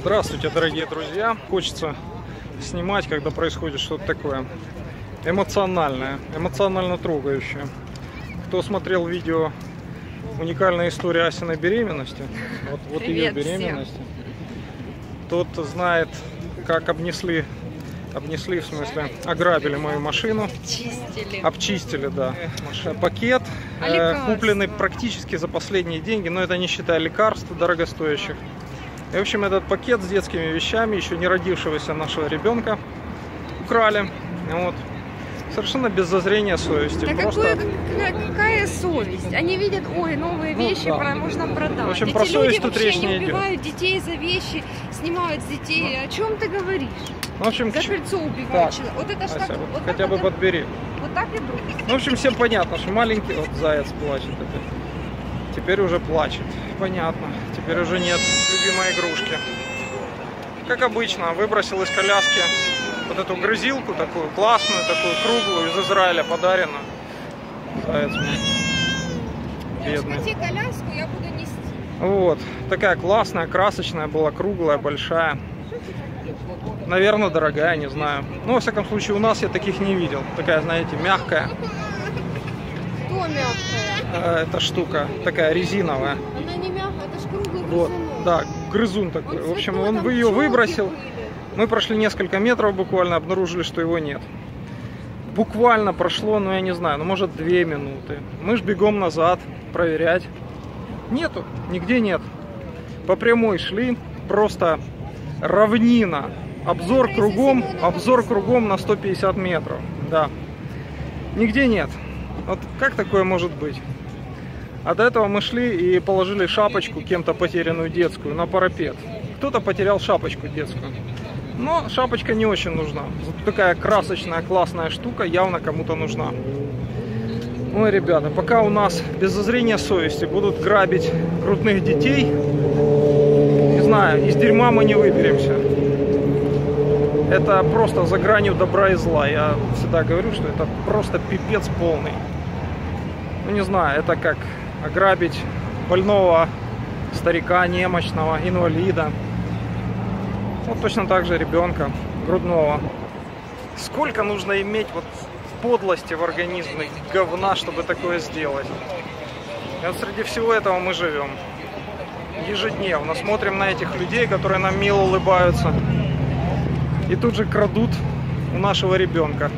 Здравствуйте, дорогие друзья! Хочется снимать, когда происходит что-то такое эмоциональное, эмоционально трогающее. Кто смотрел видео «Уникальная история Асиной беременности», вот, вот ее беременности, тот знает, как обнесли, обнесли, в смысле, ограбили мою машину, Чистили. обчистили, да, Маш- пакет, А э, купленный практически за последние деньги, но это не считая лекарств дорогостоящих. И, в общем, этот пакет с детскими вещами еще не родившегося нашего ребенка украли. Вот. Совершенно без зазрения совести. Да Просто... какое- какая, совесть? Они видят, ой, новые Ну, вещи да. про- можно продать. В общем, Эти про совесть тут речь не идет. убивают детей за вещи, снимают с детей. О чем ты говоришь? Ну, в общем, За кольцо убивают Так, человека. Вот это ж Ася, так, вот вот хотя так бы вот, подбери. вот так и брось. Ну, в общем, всем понятно, что маленький вот заяц плачет опять. Теперь уже плачет. Понятно. Теперь уже нет любимой игрушки. Как обычно, выбросил из коляски вот эту грызилку такую классную, такую круглую из Израиля подаренную. Заяц мне. Бедный. Коляску, я буду нести. Вот. Такая классная, красочная была, круглая, большая. Наверное, дорогая, не знаю. Ну, во всяком случае, у нас я таких не видел. Такая, знаете, мягкая Кто мягкая? э, эта штука. Такая резиновая. Она не мягкая, Вот, да, грызун такой. В общем, он вы ее выбросил. Мы прошли несколько метров буквально, обнаружили, что его нет. Буквально прошло, ну я не знаю, ну может две минуты. Мы ж бегом назад проверять. Нету, нигде нет. По прямой шли, просто равнина. Обзор кругом, обзор кругом на 150 метров. Да. Нигде нет. Вот как такое может быть? А до этого мы шли и положили шапочку, кем-то потерянную детскую, на парапет. Кто-то потерял шапочку детскую. Но шапочка не очень нужна. Зато такая красочная, классная штука явно кому-то нужна. Ой, ребята, пока у нас без зазрения совести будут грабить крутных детей, не знаю, из дерьма мы не выберемся. Это просто за гранью добра и зла. Я всегда говорю, что это просто пипец полный. Ну не знаю, это как ограбить больного старика, немощного, инвалида. Вот точно так же ребенка грудного. Сколько нужно иметь вот подлости в организме, говна, чтобы такое сделать? И вот среди всего этого мы живем. Ежедневно смотрим на этих людей, которые нам мило улыбаются. И тут же крадут у нашего ребенка.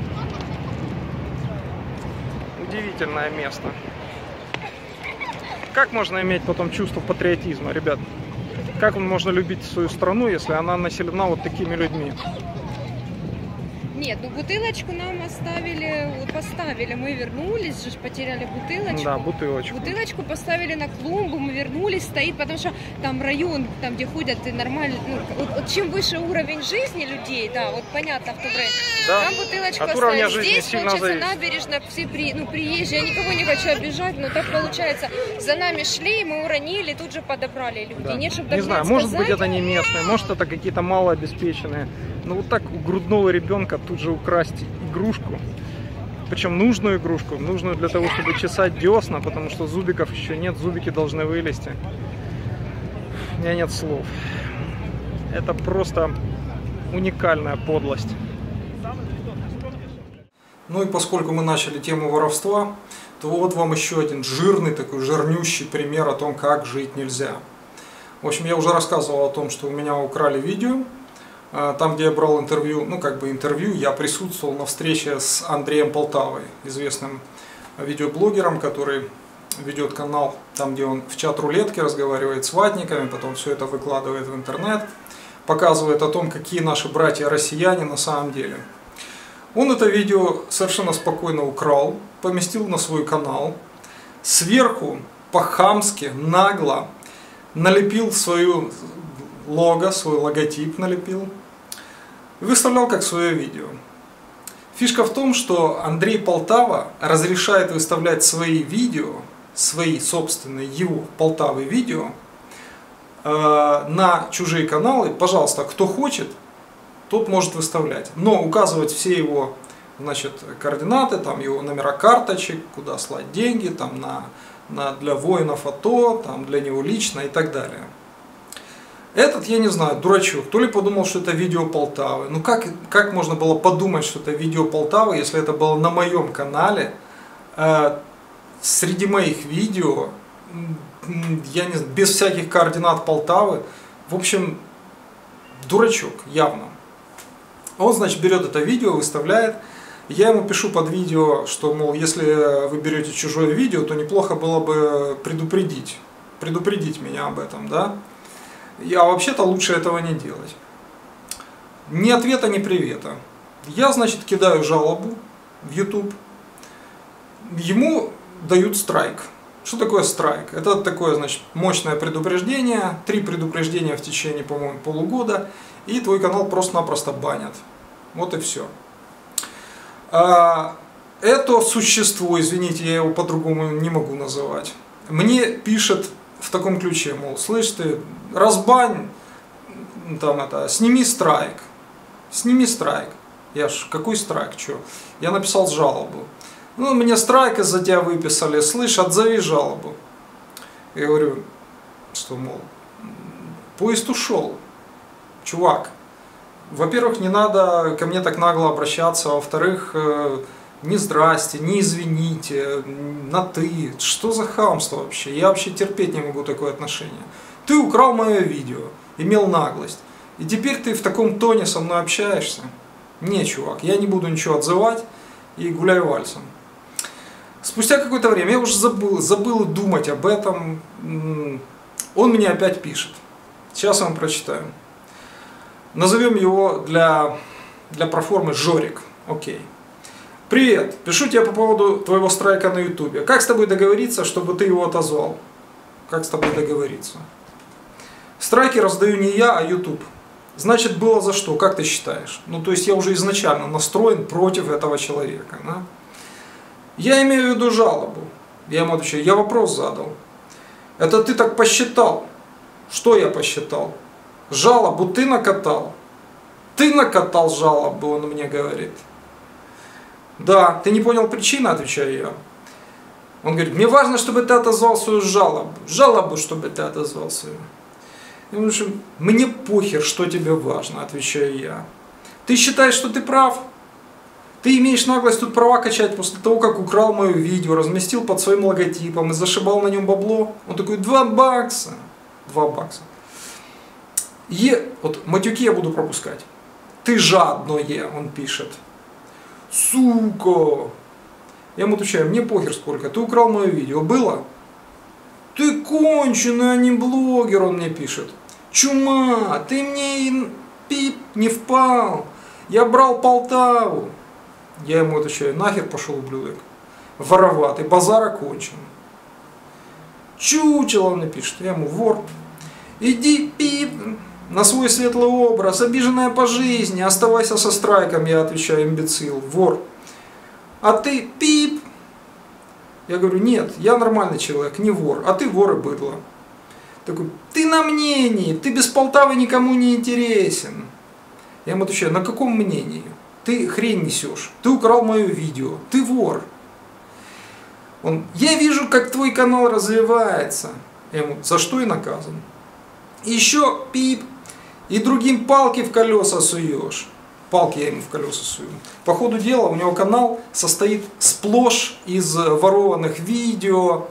Удивительное место. Как можно иметь потом чувство патриотизма, ребят? Как можно любить свою страну, если она населена вот такими людьми? Нет, ну бутылочку нам оставили, поставили, мы вернулись, же потеряли бутылочку. Да, бутылочку. Бутылочку поставили на клумбу, мы вернулись, стоит, потому что там район, там где ходят и нормально, ну, вот, вот чем выше уровень жизни людей, да, вот понятно, в том районе, Да. там бутылочку От оставили. жизни Здесь, сильно получается, зависит. набережная, все при, ну, приезжие, я никого не хочу обижать, но так получается, за нами шли, мы уронили, тут же подобрали люди. Да. Нет, чтобы Не знаю, может быть это не местные, может это какие-то малообеспеченные. Но вот так у грудного ребенка тут же украсть игрушку. Причем нужную игрушку, нужную для того, чтобы чесать десна, потому что зубиков еще нет, зубики должны вылезти. У меня нет слов. Это просто уникальная подлость. Ну и поскольку мы начали тему воровства, то вот вам еще один жирный такой жирнющий пример о том, как жить нельзя. В общем, я уже рассказывал о том, что у меня украли видео. А, Там, где я брал интервью, ну как бы интервью, я присутствовал на встрече с Андреем Полтавой, известным видеоблогером, который ведет канал, там, где он в чат рулетки разговаривает с ватниками, потом все это выкладывает в интернет, показывает о том, какие наши братья россияне на самом деле. Он это видео совершенно спокойно украл, поместил на свой канал, сверху по-хамски, нагло налепил свою лого, свой логотип налепил и выставлял как свое видео. Фишка в том, что Андрей Полтава разрешает выставлять свои видео, свои собственные его Полтавы видео э, на чужие каналы. Пожалуйста, кто хочет, тот может выставлять. Но указывать все его значит, координаты, там его номера карточек, куда слать деньги, там на, на, для воинов АТО, там для него лично и так далее. Этот, я не знаю, дурачок, то ли подумал, что это видео Полтавы. Ну как, как можно было подумать, что это видео Полтавы, если это было на моем канале, э, среди моих видео, я не знаю, без всяких координат Полтавы. В общем, дурачок, явно. Он, значит, берет это видео, выставляет. Я ему пишу под видео, что, мол, если вы берете чужое видео, то неплохо было бы предупредить, предупредить меня об этом, да. А вообще-то лучше этого не делать. Ни ответа, ни привета. Я, значит, кидаю жалобу в YouTube. Ему дают страйк. Что такое страйк? Это такое, значит, мощное предупреждение, три предупреждения в течение, по-моему, полугода, и твой канал просто-напросто банят. Вот и все. А, это существо, извините, я его по-другому не могу называть, мне пишет в таком ключе, мол, слышь ты, разбань, там это, сними страйк, сними страйк. Я ж, какой страйк, что? Я написал жалобу. Ну, мне страйк из-за тебя выписали, слышь, отзови жалобу. Я говорю, что, мол, поезд ушел, чувак. Во-первых, не надо ко мне так нагло обращаться, во-вторых, э, ни здрасте, ни извините, на ты. Что за хамство вообще? Я вообще терпеть не могу такое отношение. Ты украл мое видео, имел наглость. И теперь ты в таком тоне со мной общаешься? Не, чувак, я не буду ничего отзывать и гуляю вальсом. Спустя какое-то время, я уже забыл, забыл думать об этом, он мне опять пишет. Сейчас я вам прочитаю. Назовем его для, для проформы Жорик. Окей. Привет, пишу тебе по поводу твоего страйка на ютубе. Как с тобой договориться, чтобы ты его отозвал? Как с тобой договориться? Страйки раздаю не я, а YouTube. Значит, было за что, как ты считаешь? Ну, то есть я уже изначально настроен против этого человека. Да? Я имею в виду жалобу. Я ему отвечаю, я вопрос задал. Это ты так посчитал. Что я посчитал? Жалобу ты накатал. Ты накатал жалобу, он мне говорит. Да, ты не понял причины, отвечаю я. Он говорит, мне важно, чтобы ты отозвал свою жалобу. Жалобу, чтобы ты отозвал свою. Я говорю, мне похер, что тебе важно, отвечаю я. Ты считаешь, что ты прав? Ты имеешь наглость тут права качать после того, как украл мое видео, разместил под своим логотипом и зашибал на нем бабло. Он такой, два бакса. Два бакса. Е, вот матюки я буду пропускать. Ты жадное, он пишет. Сука. Я ему отвечаю, мне похер сколько, ты украл мое видео, было? Ты конченый, а не блогер, он мне пишет. Чума, ты мне пип не впал. Я брал Полтаву. Я ему отвечаю, нахер пошел, ублюдок. Вороватый, базар окончен. Чучело он мне пишет, я ему вор. Иди пип на свой светлый образ, обиженная по жизни, оставайся со страйком, я отвечаю, имбецил, вор. А ты пип. Я говорю, нет, я нормальный человек, не вор, а ты вор и быдло. Такой, ты на мнении, ты без Полтавы никому не интересен. Я ему отвечаю, на каком мнении? Ты хрень несешь, ты украл мое видео, ты вор. Он, я вижу, как твой канал развивается. Я ему, за что и наказан. Еще пип, и другим палки в колеса суешь. Палки я ему в колеса сую. По ходу дела у него канал состоит сплошь из ворованных видео,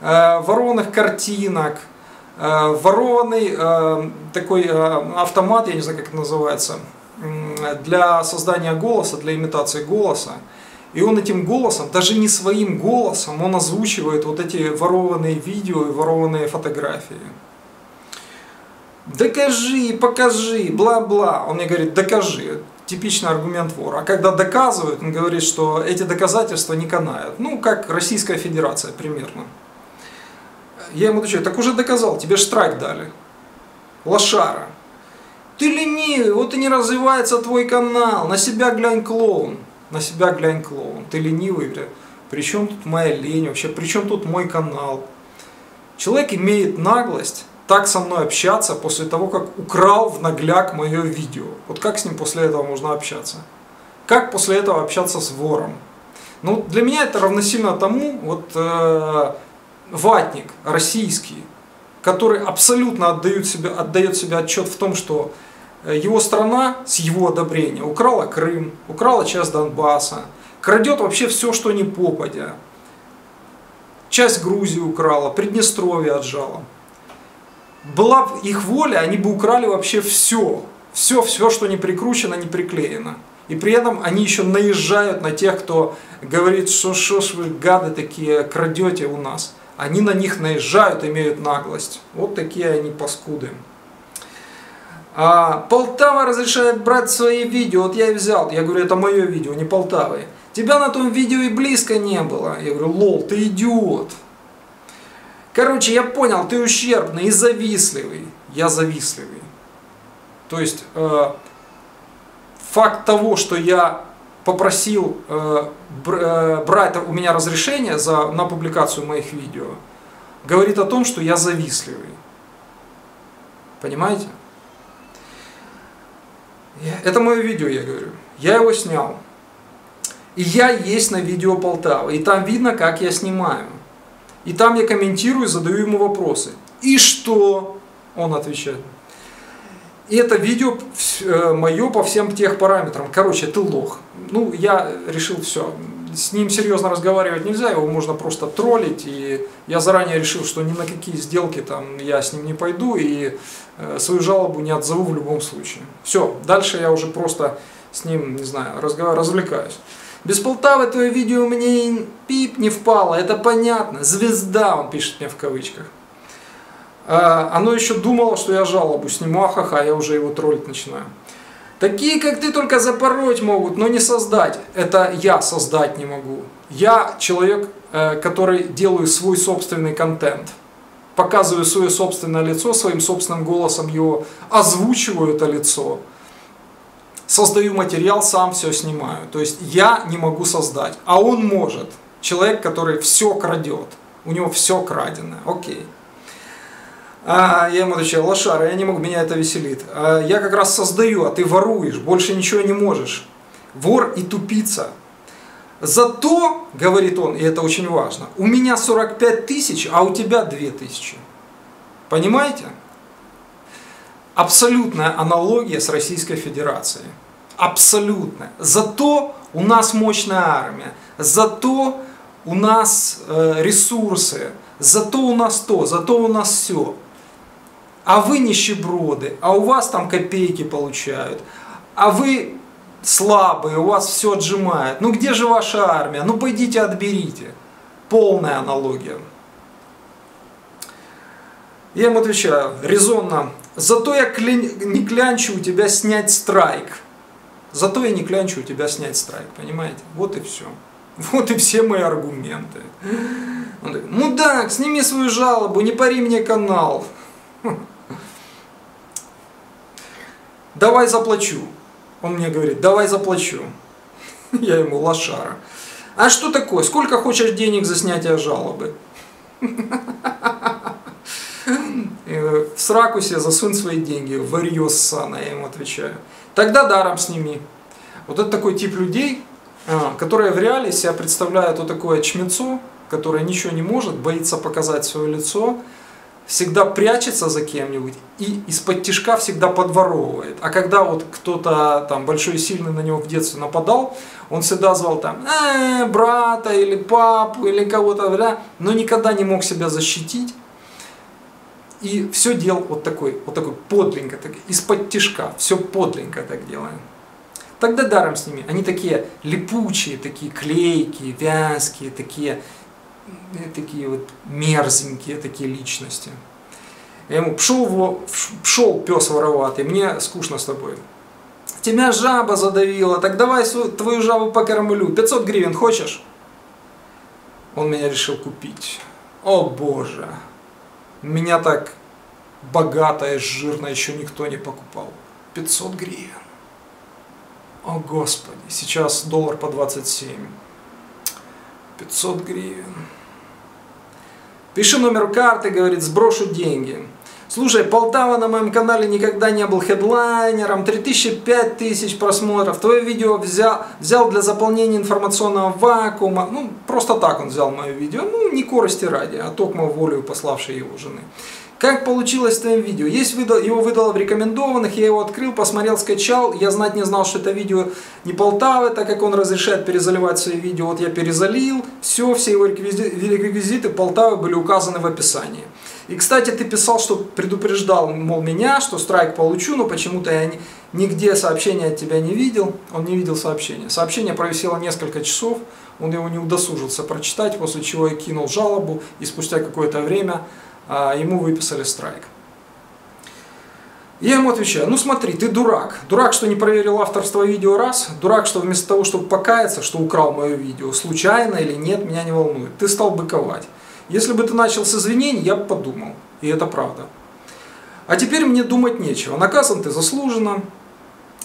э, ворованных картинок, э, ворованный э, такой э, автомат, я не знаю как это называется, для создания голоса, для имитации голоса. И он этим голосом, даже не своим голосом, он озвучивает вот эти ворованные видео и ворованные фотографии. Докажи, покажи, бла-бла. Он мне говорит, докажи. Типичный аргумент вора. А когда доказывают, он говорит, что эти доказательства не канают. Ну, как Российская Федерация примерно. Я ему отвечаю, так уже доказал, тебе штрайк дали. Лошара. Ты ленивый, вот и не развивается твой канал. На себя глянь, клоун. На себя глянь, клоун. Ты ленивый, бля. При чем тут моя лень вообще? При чем тут мой канал? Человек имеет наглость так со мной общаться после того, как украл в нагляк мое видео. Вот как с ним после этого можно общаться? Как после этого общаться с вором? Ну, для меня это равносильно тому, вот э, ватник российский, который абсолютно отдает себе, отдает себе отчет в том, что э, его страна с его одобрения украла Крым, украла часть Донбасса, крадет вообще все, что не попадя. Часть Грузии украла, Приднестровье отжала. Была бы их воля, они бы украли вообще все. Все, все, что не прикручено, не приклеено. И при этом они еще наезжают на тех, кто говорит, что что ж вы гады такие крадете у нас. Они на них наезжают, имеют наглость. Вот такие они паскуды. А, Полтава разрешает брать свои видео. Вот я и взял. Я говорю, это мое видео, не Полтавы. Тебя на том видео и близко не было. Я говорю, лол, ты идиот. Короче, я понял, ты ущербный и завистливый. Я завистливый. То есть, э, факт того, что я попросил э, э, брать у меня разрешение за, на публикацию моих видео, говорит о том, что я завистливый. Понимаете? Это мое видео, я говорю. Я его снял. И я есть на видео Полтавы. И там видно, как я снимаю. И там я комментирую, задаю ему вопросы. И что? Он отвечает. И это видео э, мое по всем тех параметрам. Короче, ты лох. Ну, я решил все. С ним серьезно разговаривать нельзя, его можно просто троллить. И я заранее решил, что ни на какие сделки там я с ним не пойду и э, свою жалобу не отзову в любом случае. Все, дальше я уже просто с ним, не знаю, разговор, развлекаюсь. Без Полтавы твое видео мне пип не впало, это понятно. Звезда, он пишет мне в кавычках. А, оно еще думало, что я жалобу сниму, ахаха, я уже его троллить начинаю. Такие, как ты, только запороть могут, но не создать. Это я создать не могу. Я человек, э, который делаю свой собственный контент. Показываю свое собственное лицо, своим собственным голосом его озвучиваю это лицо. Создаю материал, сам все снимаю. То есть я не могу создать, а он может. Человек, который все крадет. У него все краденое. Окей. А, я ему отвечаю, лошара, я не могу, меня это веселит. А, я как раз создаю, а ты воруешь, больше ничего не можешь. Вор и тупица. Зато, говорит он, и это очень важно, у меня 45 тысяч, а у тебя 2 тысячи. Понимаете? Абсолютная аналогия с Российской Федерацией. Абсолютная. Зато у нас мощная армия. Зато у нас э, ресурсы. Зато у нас то, зато у нас все а вы нищеброды, а у вас там копейки получают, а вы слабые, у вас все отжимают. Ну где же ваша армия? Ну пойдите отберите. Полная аналогия. Я ему отвечаю, резонно, зато я кля... не клянчу у тебя снять страйк. Зато я не клянчу у тебя снять страйк, понимаете? Вот и все. Вот и все мои аргументы. Он говорит, мудак, сними свою жалобу, не пари мне канал. давай заплачу. Он мне говорит, давай заплачу. Я ему лошара. А что такое? Сколько хочешь денег за снятие жалобы? В сраку себе засунь свои деньги, варье ссана, я ему отвечаю. Тогда даром сними. Вот это такой тип людей, а, которые в реале себя представляют вот такое чмецо, которое ничего не может, боится показать свое лицо, всегда прячется за кем-нибудь и из-под тишка всегда подворовывает. А когда вот кто-то там большой и сильный на него в детстве нападал, он всегда звал там э, брата или папу или кого-то, да, но никогда не мог себя защитить. И все делал вот такой, вот такой подлинно, так, из-под тишка, все подлинно так делаем. Тогда даром с ними. Они такие липучие, такие клейкие, вязкие, такие такие вот мерзенькие такие личности. Я ему, пшел, пшел пес вороватый, мне скучно с тобой. Тебя жаба задавила, так давай твою жабу покормлю. 500 гривен хочешь? Он меня решил купить. О боже, меня так богато и жирно еще никто не покупал. 500 гривен. О господи, сейчас доллар по 27. 500 гривен. Пиши номер карты, говорит, сброшу деньги. Слушай, Полтава на моем канале никогда не был хедлайнером, 3000-5000 просмотров. Твое видео взял, взял для заполнения информационного вакуума. Ну, просто так он взял мое видео. Ну, не корости ради, а только волю пославшей его жены. Как получилось в твоем видео? Есть выдал, его выдало в рекомендованных, я его открыл, посмотрел, скачал. Я знать не знал, что это видео не Полтавы, так как он разрешает перезаливать свои видео. Вот я перезалил, все, все его реквизиты Полтавы были указаны в описании. И, кстати, ты писал, что предупреждал, мол, меня, что страйк получу, но почему-то я нигде сообщения от тебя не видел. Он не видел сообщения. Сообщение провисело несколько часов, он его не удосужился прочитать, после чего я кинул жалобу, и спустя какое-то время а, ему выписали страйк. Я ему отвечаю, ну смотри, ты дурак. Дурак, что не проверил авторство видео раз. Дурак, что вместо того, чтобы покаяться, что украл мое видео, случайно или нет, меня не волнует. Ты стал быковать. Если бы ты начал с извинений, я бы подумал. И это правда. А теперь мне думать нечего. Наказан ты заслуженно.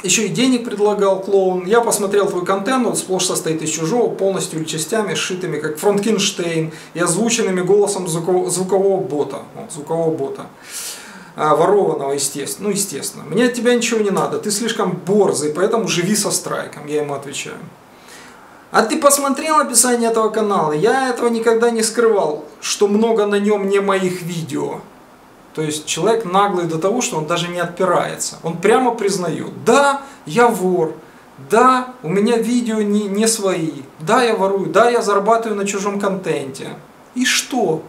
Еще и денег предлагал клоун. Я посмотрел твой контент, он сплошь состоит из чужого, полностью или частями, сшитыми как Франкенштейн и озвученными голосом звукового бота. звукового бота. А, ворованного, естественно. Ну, естественно. Мне от тебя ничего не надо, ты слишком борзый, поэтому живи со страйком, я ему отвечаю. А ты посмотрел описание этого канала? Я этого никогда не скрывал, что много на нем не моих видео. То есть человек наглый до того, что он даже не отпирается. Он прямо признает, да, я вор, да, у меня видео не, не свои, да, я ворую, да, я зарабатываю на чужом контенте. И что?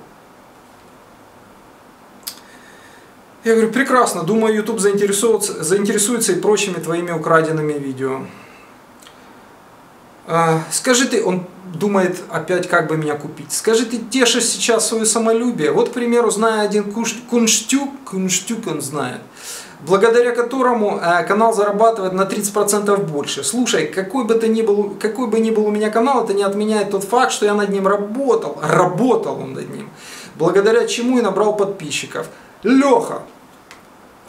Я говорю, прекрасно, думаю, YouTube заинтересуется, заинтересуется и прочими твоими украденными видео. А, скажи ты, он думает опять, как бы меня купить. Скажи ты, тешишь сейчас свое самолюбие. Вот, к примеру, знаю один кунштюк, кунштюк он знает, благодаря которому э, канал зарабатывает на 30% больше. Слушай, какой бы, то ни был, какой бы ни был у меня канал, это не отменяет тот факт, что я над ним работал. Работал он над ним. Благодаря чему и набрал подписчиков. Леха,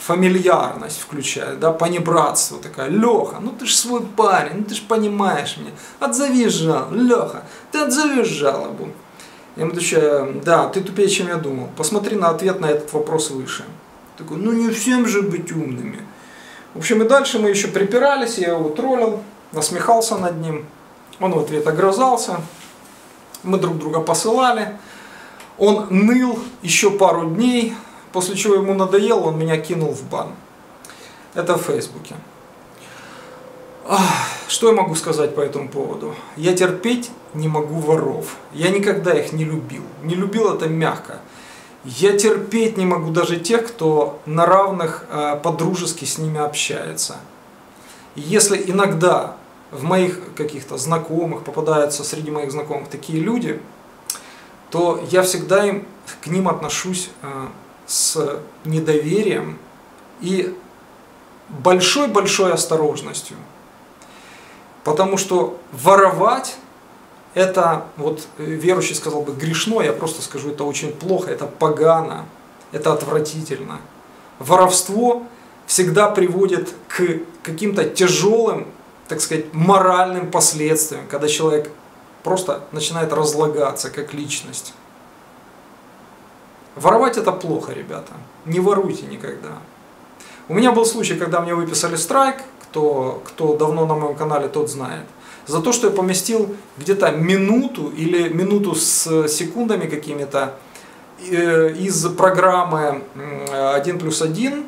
фамильярность включает, да, понебратство такая, Леха, ну ты ж свой парень, ну ты ж понимаешь меня, отзови жалобу, Леха, ты отзови жалобу. Я ему отвечаю, да, ты тупее, чем я думал, посмотри на ответ на этот вопрос выше. Такой, ну не всем же быть умными. В общем, и дальше мы еще припирались, я его троллил, насмехался над ним, он в ответ огрызался, мы друг друга посылали, он ныл еще пару дней, После чего ему надоело, он меня кинул в бан. Это в Фейсбуке. Что я могу сказать по этому поводу? Я терпеть не могу воров. Я никогда их не любил. Не любил это мягко. Я терпеть не могу даже тех, кто на равных э, по-дружески с ними общается. Если иногда в моих каких-то знакомых попадаются среди моих знакомых такие люди, то я всегда им, к ним отношусь э, с недоверием и большой-большой осторожностью. Потому что воровать это, вот верующий сказал бы, грешно, я просто скажу, это очень плохо, это погано, это отвратительно. Воровство всегда приводит к каким-то тяжелым, так сказать, моральным последствиям, когда человек просто начинает разлагаться как личность. Воровать это плохо, ребята. Не воруйте никогда. У меня был случай, когда мне выписали страйк, кто, кто давно на моем канале, тот знает. За то, что я поместил где-то минуту или минуту с секундами какими-то э, из программы 1 плюс 1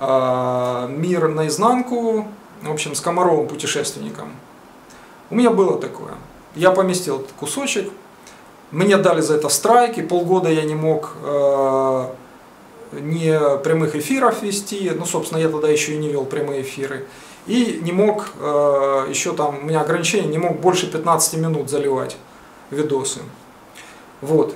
э, «Мир наизнанку», в общем, с Комаровым путешественником. У меня было такое. Я поместил кусочек, мне дали за это страйки, полгода я не мог э, ни прямых эфиров вести, ну, собственно, я тогда еще и не вел прямые эфиры, и не мог, э, еще там, у меня ограничение, не мог больше 15 минут заливать видосы. Вот.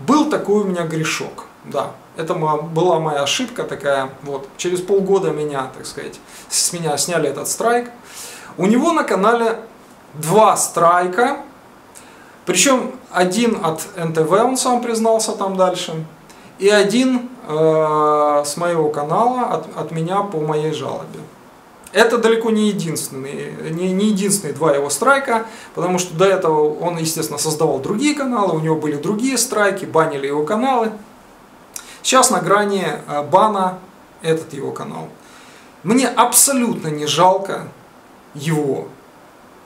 Был такой у меня грешок, да. Это была моя ошибка такая, вот. Через полгода меня, так сказать, с меня сняли этот страйк. У него на канале два страйка, причем один от НТВ, он сам признался там дальше, и один э, с моего канала от, от меня по моей жалобе. Это далеко не единственные, не, не единственные два его страйка, потому что до этого он, естественно, создавал другие каналы, у него были другие страйки, банили его каналы. Сейчас на грани э, бана этот его канал. Мне абсолютно не жалко его,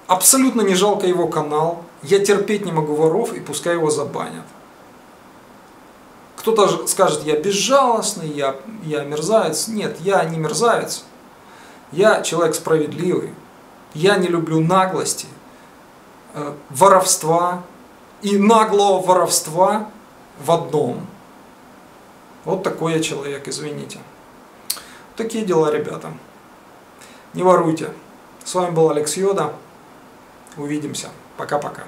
абсолютно не жалко его канал, я терпеть не могу воров и пускай его забанят. Кто-то скажет, я безжалостный, я, я мерзавец. Нет, я не мерзавец. Я человек справедливый. Я не люблю наглости, э, воровства и наглого воровства в одном. Вот такой я человек, извините. Такие дела, ребята. Не воруйте. С вами был Алекс Йода. Увидимся. Пока-пока.